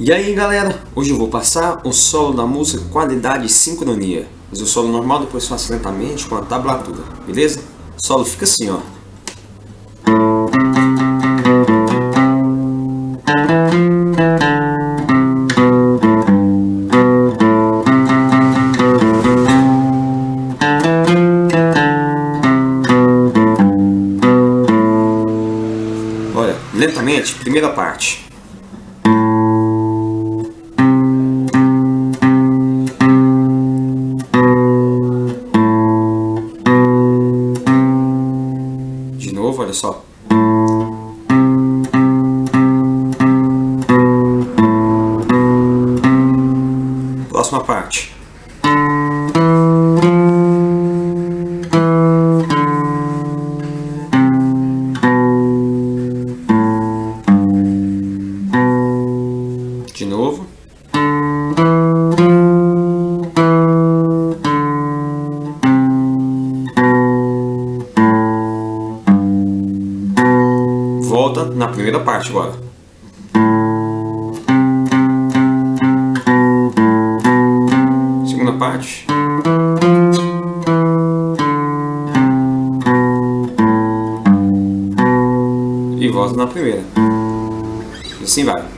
E aí galera, hoje eu vou passar o solo da música Qualidade e Sincronia. Mas o solo normal depois faço lentamente com a tablatura, beleza? O solo fica assim ó. Olha, lentamente, primeira parte. De novo, olha só. Próxima parte. De novo. Volta na primeira parte agora. Segunda parte. E volta na primeira. E assim vai.